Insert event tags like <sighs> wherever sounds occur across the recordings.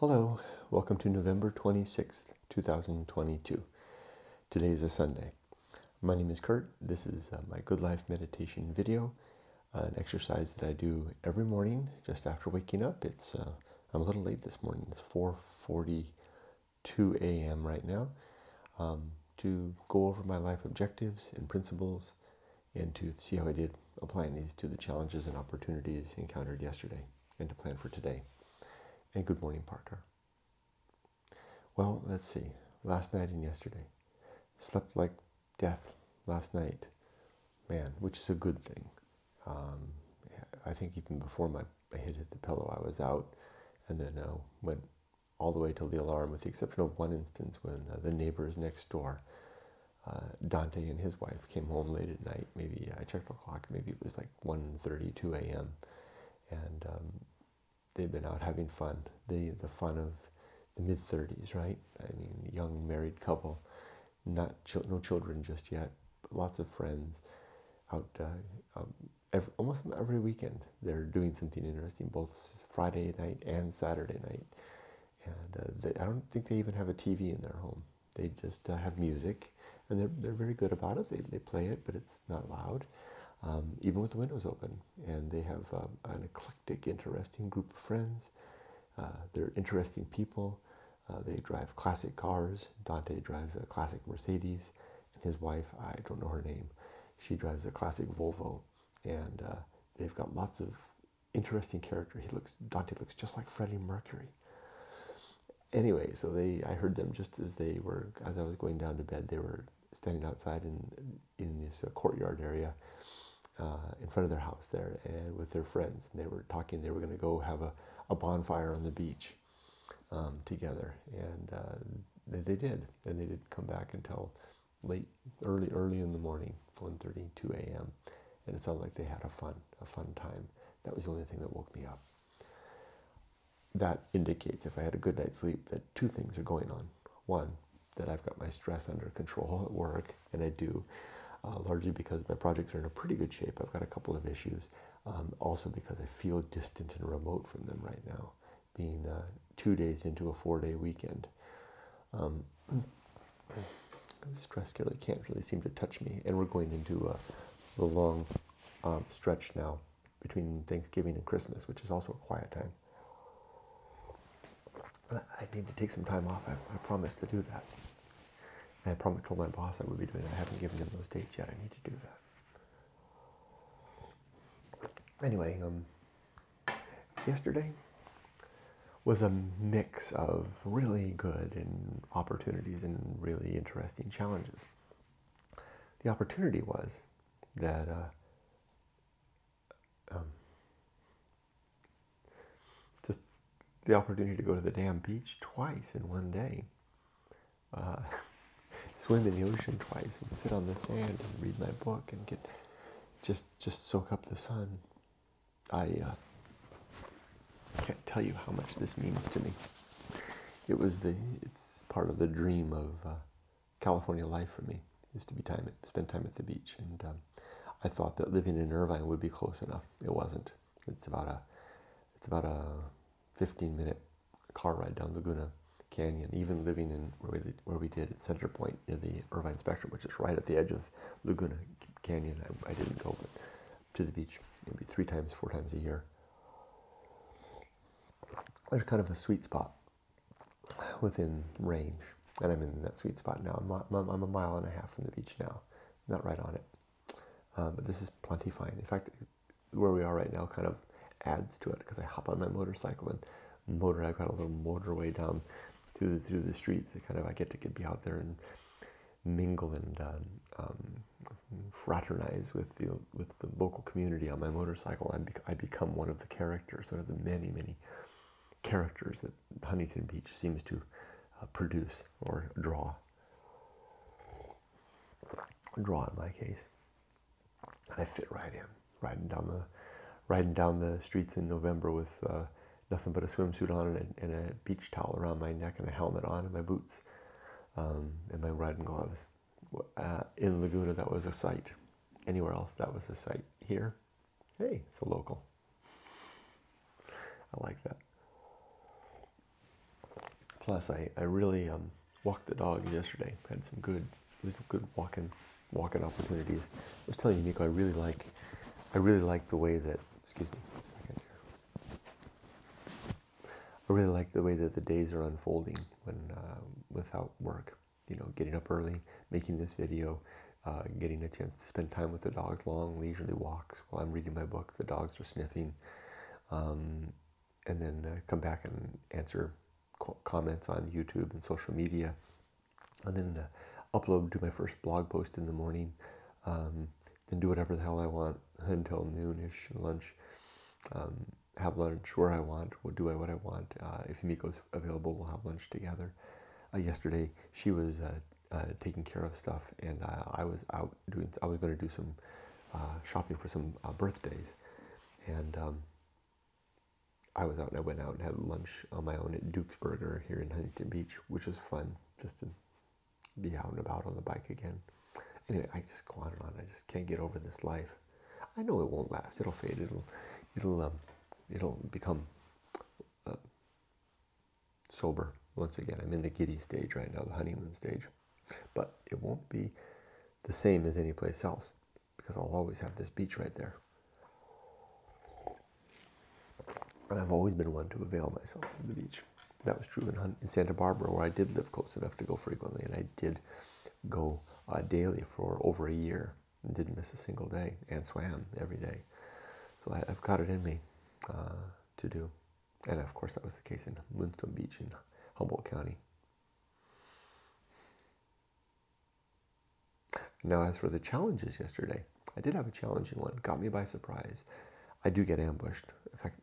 Hello, welcome to November 26th, 2022. Today is a Sunday. My name is Kurt. This is uh, my Good Life meditation video, uh, an exercise that I do every morning just after waking up. It's uh, I'm a little late this morning. It's 4:42 a.m. right now. Um, to go over my life objectives and principles and to see how I did applying these to the challenges and opportunities encountered yesterday and to plan for today. And good morning, Parker. Well, let's see. Last night and yesterday. Slept like death last night. Man, which is a good thing. Um, I think even before my, my head hit the pillow, I was out and then uh, went all the way till the alarm, with the exception of one instance when uh, the neighbors next door, uh, Dante and his wife, came home late at night. Maybe I checked the clock. Maybe it was like 1:32 a.m. And um, they've been out having fun. The the fun of the mid 30s, right? I mean, young married couple, not no children just yet, lots of friends, out uh, um, every, almost every weekend. They're doing something interesting, both Friday night and Saturday night. And uh, they, I don't think they even have a TV in their home. They just uh, have music, and they're they're very good about it. They they play it, but it's not loud um, even with the windows open. And they have um, an eclectic, interesting group of friends. Uh, they're interesting people. Uh, they drive classic cars. Dante drives a classic Mercedes, and his wife, I don't know her name, she drives a classic Volvo. And uh, they've got lots of interesting character. He looks Dante looks just like Freddie Mercury. Anyway, so they I heard them just as they were as I was going down to bed. They were standing outside in in this uh, courtyard area, uh, in front of their house there and with their friends. And they were talking, they were going to go have a, a bonfire on the beach um, together. And uh, they, they did. And they didn't come back until late, early, early in the morning, 1.30, 2 a.m. And it sounded like they had a fun, a fun time. That was the only thing that woke me up. That indicates, if I had a good night's sleep, that two things are going on. One, that I've got my stress under control <laughs> at work, and I do uh, largely because my projects are in a pretty good shape. I've got a couple of issues. Um, also because I feel distant and remote from them right now, being uh, two days into a four-day weekend. Um, <clears throat> stress really can't really seem to touch me, and we're going into a, a long um, stretch now between Thanksgiving and Christmas, which is also a quiet time. I need to take some time off. I, I promise to do that. I probably told my boss I would be doing it. I haven't given him those dates yet. I need to do that. Anyway, um, yesterday was a mix of really good and opportunities and really interesting challenges. The opportunity was that uh, um, just the opportunity to go to the damn beach twice in one day. Uh, <laughs> swim in the ocean twice and sit on the sand and read my book and get just just soak up the sun. I uh, can't tell you how much this means to me. It was the it's part of the dream of uh, California life for me is to be time spend time at the beach and um, I thought that living in Irvine would be close enough. It wasn't. It's about a it's about a 15 minute car ride down Laguna Canyon, even living in where we, where we did at Center Point near the Irvine Spectrum, which is right at the edge of Laguna Canyon. I, I didn't go, but to the beach maybe three times, four times a year. There's kind of a sweet spot within range, and I'm in that sweet spot now. I'm, I'm, I'm a mile and a half from the beach now, not right on it, um, but this is plenty fine. In fact, where we are right now kind of adds to it because I hop on my motorcycle and motor. I've got a little motorway down through the, through the streets. I kind of I get to get be out there and mingle and um, um, fraternize with the with the local community on my motorcycle. I, bec- I become one of the characters, one of the many many characters that Huntington Beach seems to uh, produce or draw. Draw in my case, and I fit right in, riding down the riding down the streets in November with. Uh, nothing but a swimsuit on and a, and a, beach towel around my neck and a helmet on and my boots um, and my riding gloves. Uh, in Laguna, that was a sight. Anywhere else, that was a sight. Here, hey, it's a local. I like that. plus, I, I really um, walked the dog yesterday. Had some good, was good walking, walking opportunities. I was telling you, Nico, I really like, I really like the way that. Excuse me, a second here. I really like the way that the days are unfolding when uh, without work. You know, getting up early, making this video, uh, getting a chance to spend time with the dogs, long leisurely walks while I'm reading my book. The dogs are sniffing, um, and then uh, come back and answer comments on YouTube and social media, and then uh, upload do my first blog post in the morning. Um, then do whatever the hell I want <laughs> until noonish lunch. Um, have lunch where I want. We'll do what I want. Uh, if Miko's available, we'll have lunch together. Uh, yesterday, she was uh, uh, taking care of stuff, and I was out doing. I was going to do some uh, shopping for some birthdays, and um, I was out and I went out and had lunch on my own at Duke's Burger here in Huntington Beach, which was fun just to be out and about on the bike again. Anyway, I just go on and on. I just can't get over this life. I know it won't last. It'll fade. It'll, it'll, um, it'll become uh, sober once again. I'm in the giddy stage right now, the honeymoon stage, but it won't be the same as any place else because I'll always have this beach right there. And I've always been one to avail myself of the beach. That was true in, in Santa Barbara, where I did live close enough to go frequently, and I did go uh, daily for over a year and didn't miss a single day and swam every day. So I, have got it in me uh, to do. And of course, that was the case in Moonstone Beach in Humboldt County. Now, as for the challenges yesterday, I did have a challenging one. Got me by surprise. I do get ambushed. In fact,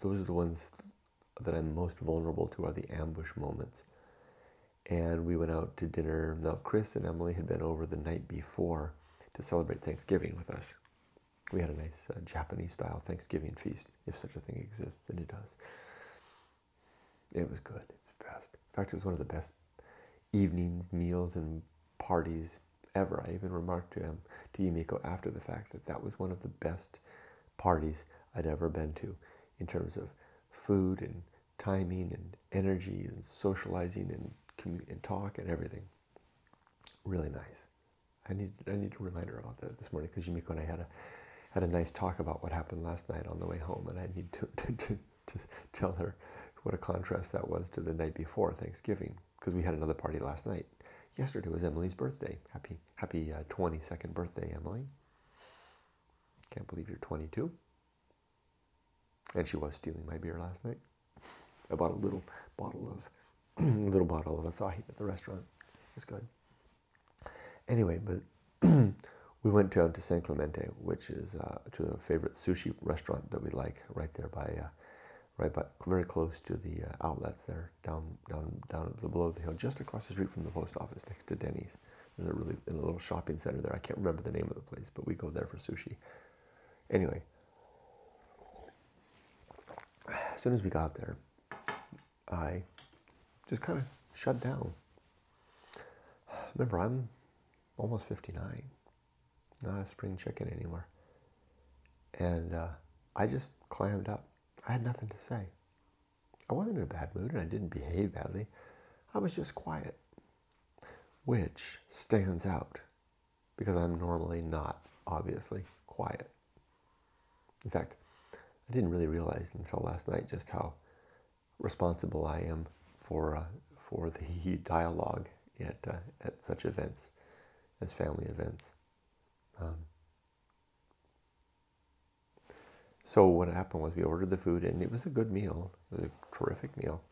those are the ones that I'm most vulnerable to are the ambush moments. And we went out to dinner. Now, Chris and Emily had been over the night before to celebrate Thanksgiving with us. We had a nice uh, Japanese style Thanksgiving feast, if such a thing exists, and it does. It was good. It was best. In fact, it was one of the best evenings, meals, and parties ever. I even remarked to him, to Yumiko after the fact, that that was one of the best parties I'd ever been to in terms of food and timing and energy and socializing and and talk and everything. Really nice. I need I need to remind her about that this morning because Yumiko and I had a had a nice talk about what happened last night on the way home, and I need to <laughs> to, to, tell her what a contrast that was to the night before Thanksgiving because we had another party last night. Yesterday was Emily's birthday. Happy happy uh, 22nd birthday, Emily. Can't believe you're 22. And she was stealing my beer last night. I bought a little bottle of <clears throat> little bottle of Asahi at the restaurant. It was good. Anyway, but <clears throat> we went down to San Clemente, which is uh, to a favorite sushi restaurant that we like, right there by, uh, right by, very close to the uh, outlets there, down, down, down below the hill, just across the street from the post office, next to Denny's. There's a really in a little shopping center there. I can't remember the name of the place, but we go there for sushi. Anyway, as soon as we got there, I just kind of shut down. Remember, I'm almost 59, not a spring chicken anymore. And uh, I just clammed up. I had nothing to say. I wasn't in a bad mood and I didn't behave badly. I was just quiet, which stands out because I'm normally not, obviously, quiet. In fact, I didn't really realize until last night just how responsible I am for uh, for the <laughs> dialogue at uh, at such events as family events. Um, so what happened was we ordered the food and it was a good meal. It was a terrific meal.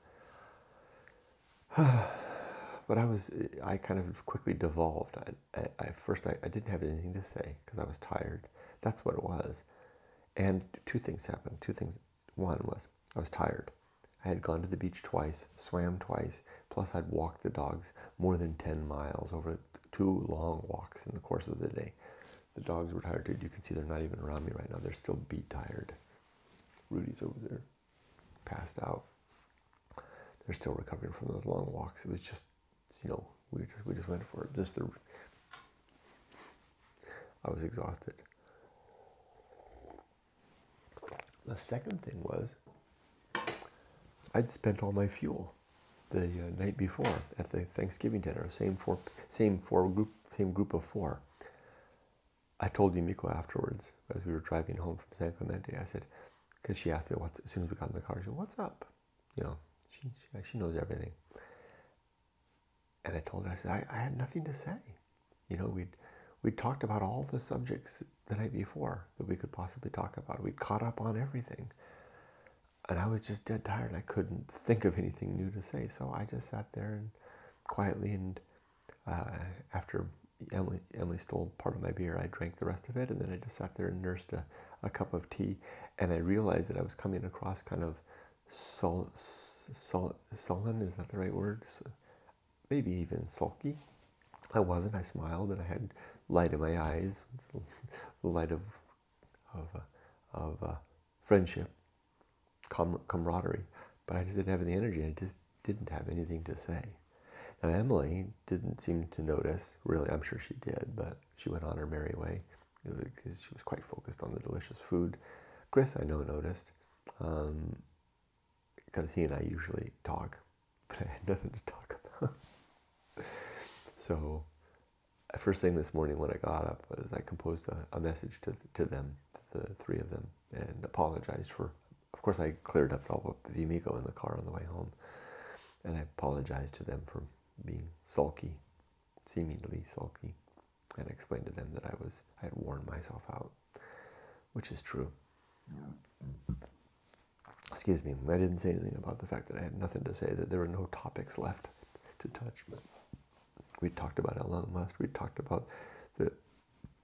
<sighs> but I was I kind of quickly devolved. I, I, I first I, I didn't have anything to say because I was tired. That's what it was. And two things happened. Two things. One was I was tired. I had gone to the beach twice, swam twice, plus I'd walked the dogs more than 10 miles over two long walks in the course of the day. The dogs were tired. You can see they're not even around me right now. They're still beat tired. Rudy's over there, passed out. They're still recovering from those long walks. It was just, you know, we just we just went for it. Just the. I was exhausted. The second thing was I'd spent all my fuel. the uh, night before at the Thanksgiving dinner. Same four, same four group, same group of four. I told Yumiko afterwards as we were driving home from San Clemente. I said, because she asked me what's as soon as we got in the car. She said, "What's up?" You know, she she, she knows everything. And I told her, I said, I, I had nothing to say. You know, we'd we talked about all the subjects the night before that we could possibly talk about. We'd caught up on everything. And I was just dead tired. I couldn't think of anything new to say. So I just sat there and quietly and uh, after Emily, Emily stole part of my beer, I drank the rest of it. And then I just sat there and nursed a, a cup of tea. And I realized that I was coming across kind of sul, sul, sullen, is that the right word? Maybe even sulky. I wasn't. I smiled and I had light in my eyes, <laughs> the light of of uh, of uh, friendship, com- camaraderie. But I just didn't have the energy. I just didn't have anything to say. Emily didn't seem to notice. Really, I'm sure she did, but she went on her merry way because she was quite focused on the delicious food. Chris, I know, noticed because um, he and I usually talk, <laughs> but I had nothing to talk about. so first thing this morning when I got up was I composed a, a message to, to them, to the three of them, and apologized for. Of course, I cleared up all with Yumiko in the car on the way home, and I apologized to them for being sulky, seemingly sulky, and explained to them that I was I had worn myself out, which is true. Excuse me, I didn't say anything about the fact that I had nothing to say, that there were no topics left to touch. But we talked about Elon Musk. We talked about the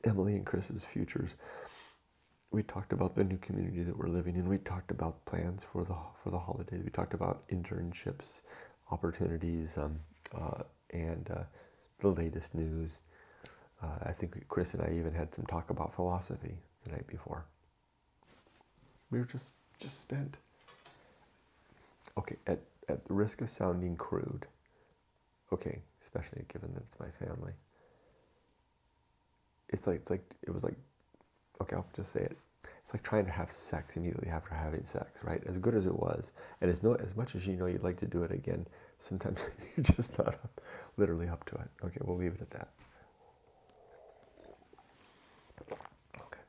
Emily and Chris's futures. We talked about the new community that we're living in. We talked about plans for the for the holidays. We talked about internships, opportunities, um, and uh, the latest news. Uh, I think Chris and I even had some talk about philosophy the night before. We were just just spent. Okay, at at the risk of sounding crude, okay, especially given that it's my family. It's like it's like it was like okay, I'll just say it. It's like trying to have sex immediately after having sex, right? As good as it was, and as no as much as you know you'd like to do it again, sometimes <laughs> you're just not up, literally up to it. Okay, we'll leave it at that. Okay.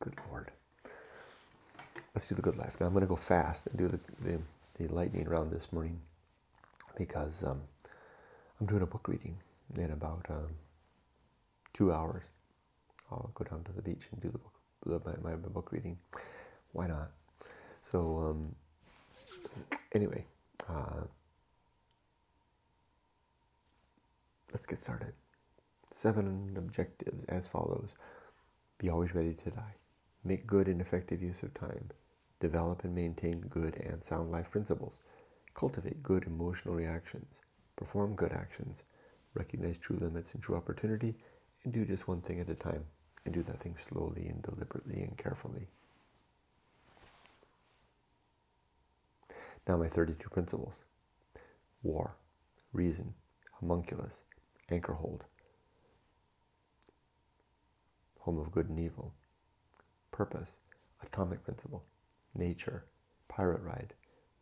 Good Lord. Let's do the good life. Now I'm going to go fast and do the, the, the lightning round this morning because um, I'm doing a book reading in about um, two hours. I'll go down to the beach and do the book, my, my book reading. Why not? So um, anyway, uh, let's get started. Seven objectives as follows: Be always ready to die. Make good and effective use of time. Develop and maintain good and sound life principles. Cultivate good emotional reactions perform good actions, recognize true limits and true opportunity, and do just one thing at a time, and do that thing slowly and deliberately and carefully. Now, my 32 principles. War, reason, homunculus, anchor hold, home of good and evil, purpose, atomic principle, nature, pirate ride,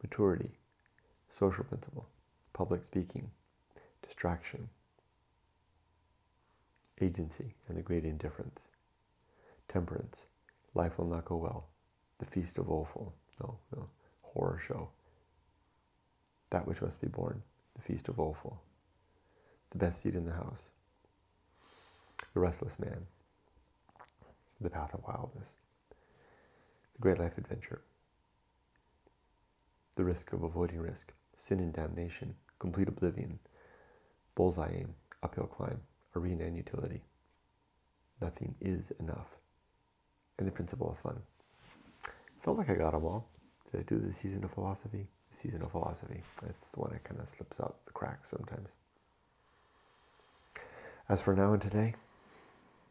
maturity, social principle, public speaking, distraction, agency and the great indifference, temperance, life will not go well, the feast of woeful, no, no, horror show, that which must be borne, the feast of woeful, the best seat in the house, the restless man, the path of wildness, the great life adventure, the risk of avoiding risk, sin and damnation, complete oblivion, bullseye aim, uphill climb, arena and utility. Nothing is enough. And the principle of fun. Felt like I got them all. Did I do the season of philosophy? The season of philosophy. That's the one that kind of slips out the cracks sometimes. As for now and today,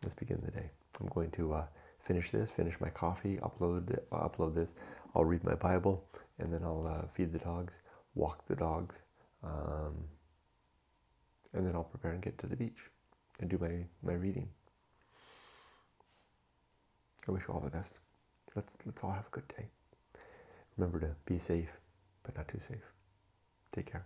let's begin the day. I'm going to uh, finish this, finish my coffee, upload uh, upload this. I'll read my Bible, and then I'll uh, feed the dogs, walk the dogs, um, and then I'll prepare and get to the beach and do my, my reading. I wish you all the best. Let's, let's all have a good day. Remember to be safe, but not too safe. Take care.